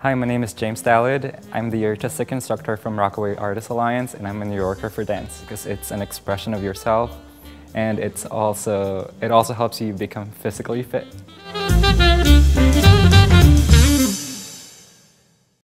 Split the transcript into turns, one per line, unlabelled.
Hi, my name is James Dalid. I'm the artistic instructor from Rockaway Artists Alliance and I'm a New Yorker for dance because it's an expression of yourself and it's also, it also helps you become physically fit.